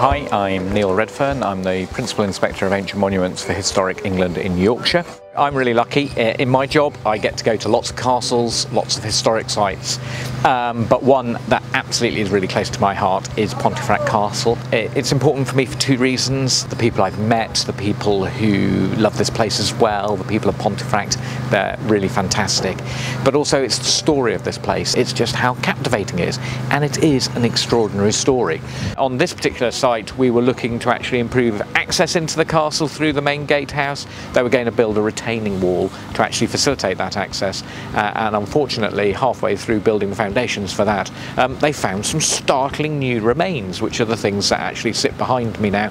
Hi, I'm Neil Redfern. I'm the Principal Inspector of Ancient Monuments for Historic England in Yorkshire. I'm really lucky. In my job, I get to go to lots of castles, lots of historic sites, um, but one that absolutely is really close to my heart is Pontefract Castle. It's important for me for two reasons. The people I've met, the people who love this place as well, the people of Pontefract, they're really fantastic. But also it's the story of this place. It's just how captivating it is, and it is an extraordinary story. On this particular site, we were looking to actually improve access into the castle through the main gatehouse. They were going to build a retaining wall to actually facilitate that access uh, and unfortunately halfway through building the foundations for that um, they found some startling new remains which are the things that actually sit behind me now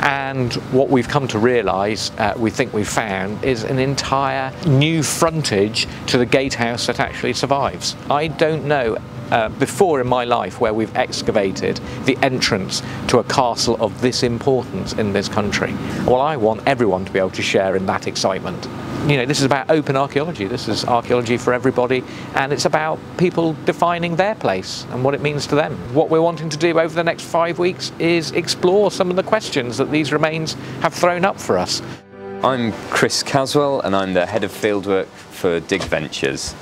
and what we've come to realise uh, we think we've found is an entire new frontage to the gatehouse that actually survives. I don't know uh, before in my life where we've excavated the entrance to a castle of this importance in this country. Well, I want everyone to be able to share in that excitement. You know, this is about open archaeology. This is archaeology for everybody, and it's about people defining their place and what it means to them. What we're wanting to do over the next five weeks is explore some of the questions that these remains have thrown up for us. I'm Chris Caswell, and I'm the head of fieldwork for DigVentures.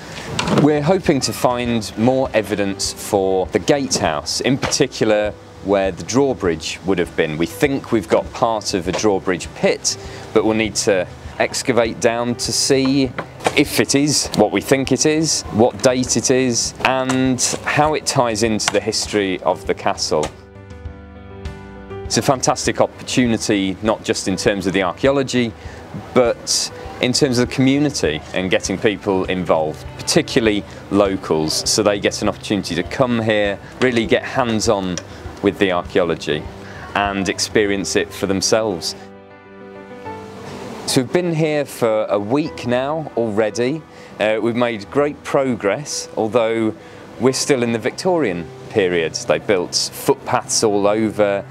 We're hoping to find more evidence for the gatehouse, in particular where the drawbridge would have been. We think we've got part of a drawbridge pit, but we'll need to excavate down to see if it is what we think it is, what date it is, and how it ties into the history of the castle. It's a fantastic opportunity, not just in terms of the archaeology, but in terms of the community and getting people involved, particularly locals, so they get an opportunity to come here, really get hands-on with the archaeology and experience it for themselves. So we've been here for a week now already. Uh, we've made great progress, although we're still in the Victorian period. They built footpaths all over,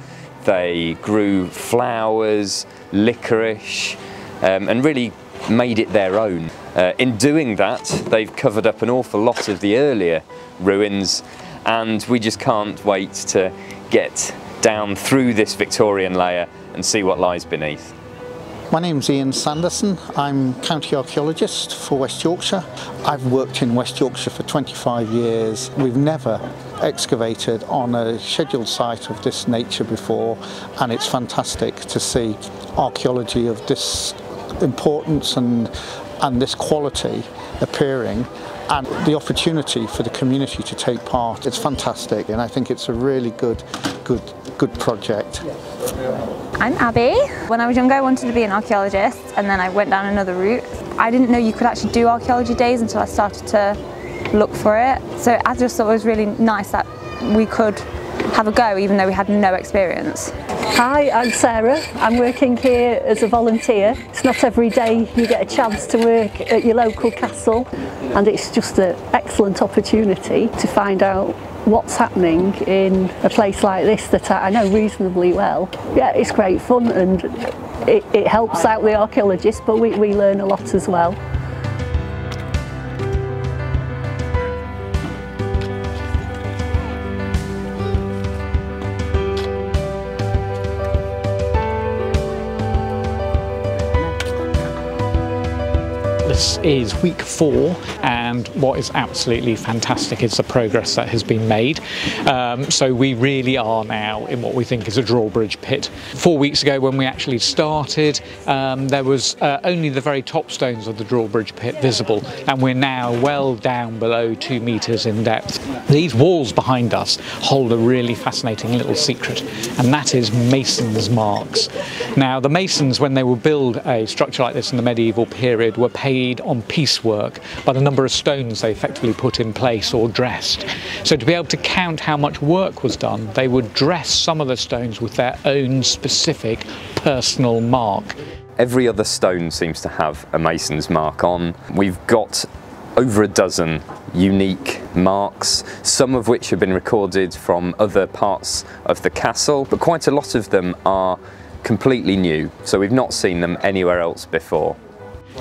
they grew flowers, licorice, um, and really made it their own. Uh, in doing that, they've covered up an awful lot of the earlier ruins, and we just can't wait to get down through this Victorian layer and see what lies beneath. My name's Ian Sanderson. I'm county archaeologist for West Yorkshire. I've worked in West Yorkshire for 25 years. We've never excavated on a scheduled site of this nature before and it's fantastic to see archaeology of this importance and, and this quality appearing and the opportunity for the community to take part. It's fantastic and I think it's a really good, good, good project. I'm Abby. When I was younger I wanted to be an archaeologist and then I went down another route. I didn't know you could actually do archaeology days until I started to look for it. So I just thought it was really nice that we could have a go even though we had no experience. Hi, I'm Sarah. I'm working here as a volunteer. It's not every day you get a chance to work at your local castle and it's just an excellent opportunity to find out what's happening in a place like this that I know reasonably well. Yeah, it's great fun and it, it helps out the archaeologists but we, we learn a lot as well. Is week four, and what is absolutely fantastic is the progress that has been made. Um, so we really are now in what we think is a drawbridge pit. Four weeks ago, when we actually started, um, there was uh, only the very top stones of the drawbridge pit visible, and we're now well down below two metres in depth. These walls behind us hold a really fascinating little secret, and that is masons' marks. Now, the masons, when they would build a structure like this in the medieval period, were paid on piecework by the number of stones they effectively put in place or dressed. So to be able to count how much work was done, they would dress some of the stones with their own specific personal mark. Every other stone seems to have a mason's mark on. We've got over a dozen unique marks, some of which have been recorded from other parts of the castle, but quite a lot of them are completely new, so we've not seen them anywhere else before.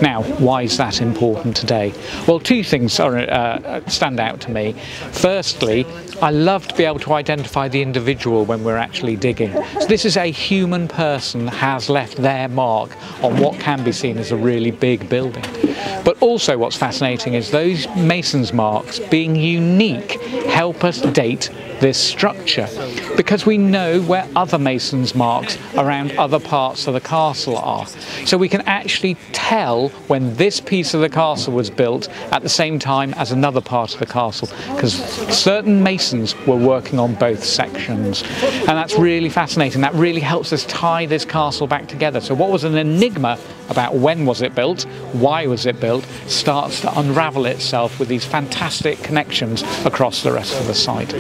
Now, why is that important today? Well, two things are, uh, stand out to me. Firstly, I love to be able to identify the individual when we're actually digging. So this is a human person has left their mark on what can be seen as a really big building. But also what's fascinating is those mason's marks being unique help us date this structure because we know where other masons marks around other parts of the castle are. So we can actually tell when this piece of the castle was built at the same time as another part of the castle because certain masons were working on both sections and that's really fascinating. That really helps us tie this castle back together. So what was an enigma about when was it built, why was it built, starts to unravel itself with these fantastic connections across the rest of the site.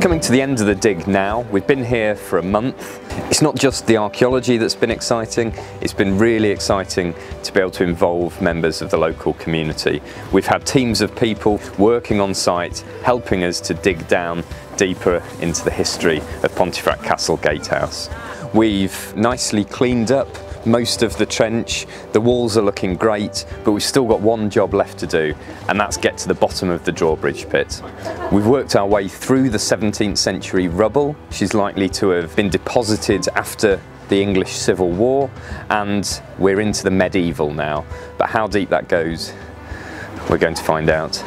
Coming to the end of the dig now. We've been here for a month. It's not just the archaeology that's been exciting, it's been really exciting to be able to involve members of the local community. We've had teams of people working on site, helping us to dig down deeper into the history of Pontefract Castle Gatehouse. We've nicely cleaned up most of the trench. The walls are looking great, but we've still got one job left to do, and that's get to the bottom of the drawbridge pit. We've worked our way through the 17th century rubble, She's likely to have been deposited after the English Civil War, and we're into the medieval now. But how deep that goes, we're going to find out.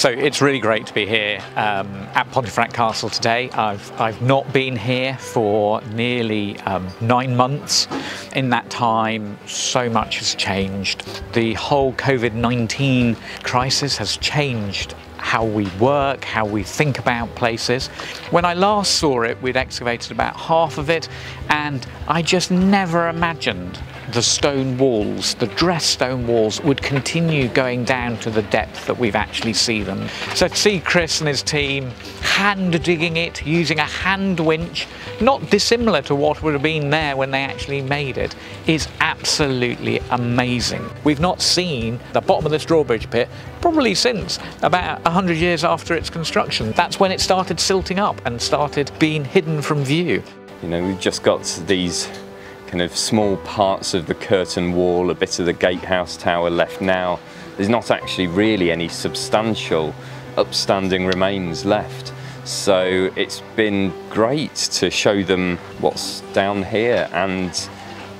So it's really great to be here um, at Pontefract Castle today. I've, I've not been here for nearly um, nine months. In that time, so much has changed. The whole COVID-19 crisis has changed how we work, how we think about places. When I last saw it, we'd excavated about half of it, and I just never imagined the stone walls, the dressed stone walls, would continue going down to the depth that we've actually seen them. So to see Chris and his team hand digging it using a hand winch, not dissimilar to what would have been there when they actually made it, is absolutely amazing. We've not seen the bottom of this drawbridge pit probably since about 100 years after its construction. That's when it started silting up and started being hidden from view. You know, we've just got these kind of small parts of the curtain wall, a bit of the gatehouse tower left now. There's not actually really any substantial upstanding remains left. So it's been great to show them what's down here and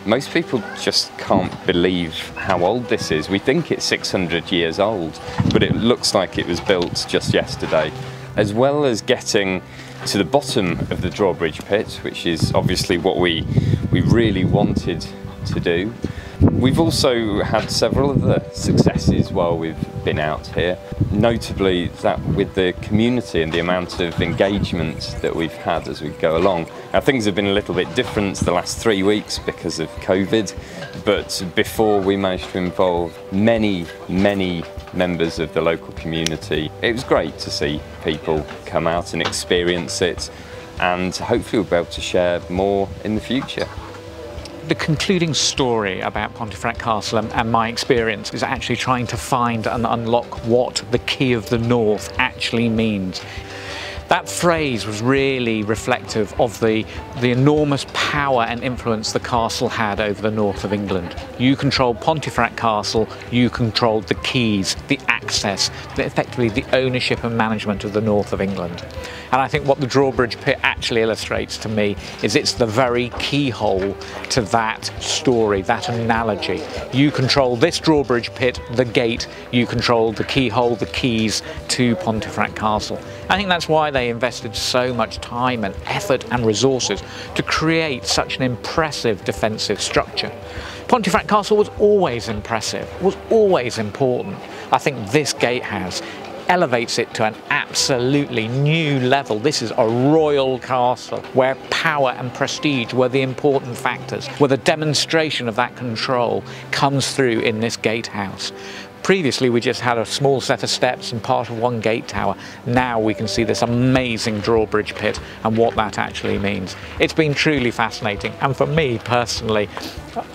most people just can't believe how old this is. We think it's 600 years old, but it looks like it was built just yesterday. As well as getting to the bottom of the drawbridge pit, which is obviously what we, we really wanted to do. We've also had several other successes while we've been out here, notably that with the community and the amount of engagement that we've had as we go along. Now things have been a little bit different the last three weeks because of COVID, but before we managed to involve many, many members of the local community. It was great to see people come out and experience it and hopefully we'll be able to share more in the future the concluding story about Pontefract Castle and, and, my experience is actually trying to find and unlock what the Key of the North actually means. That phrase was really reflective of the, the enormous power and influence the castle had over the north of England. You controlled Pontefract Castle, you controlled the keys, the access, effectively the ownership and management of the north of England. And I think what the drawbridge pit actually illustrates to me is it's the very keyhole to that story, that analogy. You control this drawbridge pit, the gate, you control the keyhole, the keys to Pontefract Castle. I think that's why they invested so much time and effort and resources to create such an impressive defensive structure Pontefract Castle was always impressive, was always important. I think this gatehouse elevates it to an absolutely new level. This is a royal castle where power and prestige were the important factors, where the demonstration of that control comes through in this gatehouse. Previously we just had a small set of steps and part of one gate tower. Now we can see this amazing drawbridge pit and what that actually means. It's been truly fascinating and for me personally,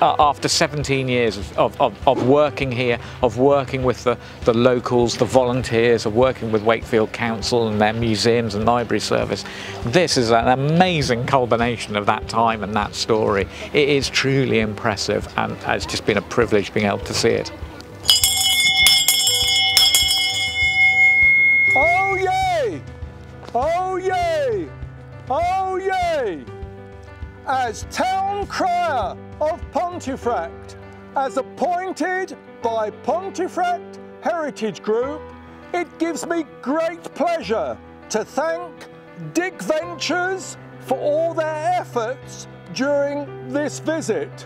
uh, after 17 years of, of, of, working here, of working with the, the locals, the volunteers, of working with Wakefield Council and their museums and library service, this is an amazing culmination of that time and that story. It is truly impressive and it's just been a privilege being able to see it. As town crier of Pontefract, as appointed by Pontefract Heritage Group, it gives me great pleasure to thank DigVentures for all their efforts during this visit.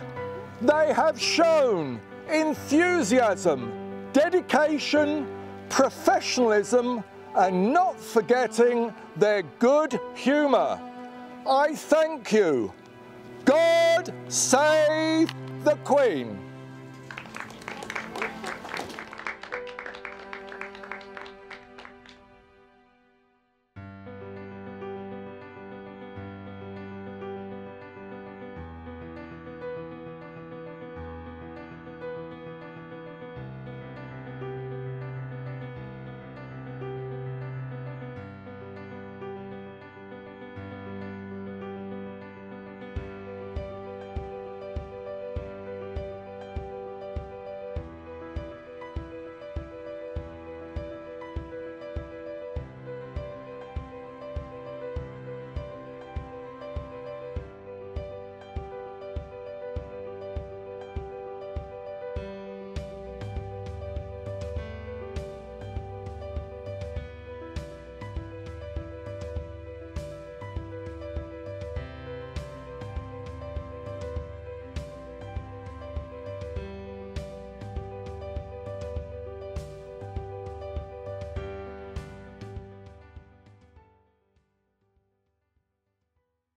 They have shown enthusiasm, dedication, professionalism and not forgetting their good humour. I thank you. God save the Queen.